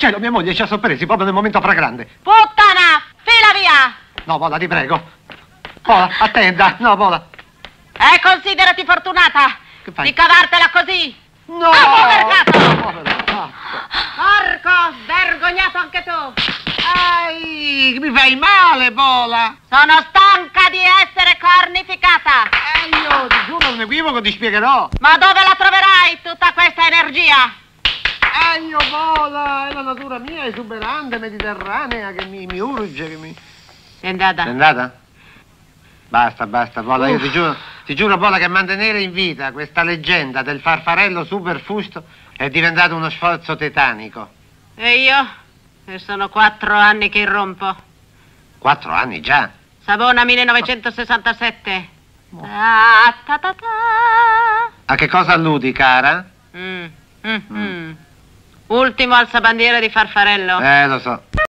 Cielo, mia moglie ci ha sorpresi proprio nel momento fragrante. Puttana, fila via! No, Mola, ti prego. Mola, attenta. No, Mola. E considerati fortunata Che fai? di cavartela così. No! Ah, gatto! Povero gatto. Porco, vergognato anche tu. Ai, mi fai male, Mola. Sono stanca di essere cornificata. Eh, io ti giuro, non equivoco, ti spiegherò. Ma dove la troverai tutta questa energia? Eh, io, Mola, è la natura mia, esuberante, mediterranea, che mi, mi urge, che mi... È andata. Sei andata? Basta, basta, Bola, io ti giuro, ti giuro, Bola, che mantenere in vita questa leggenda del farfarello super fusto è diventato uno sforzo titanico. E io? E sono quattro anni che irrompo. Quattro anni già. Savona 1967. Ta, ta, ta, ta. A che cosa alludi, cara? Mm, mm, mm. Ultimo alzabandiera di Farfarello. Eh, lo so.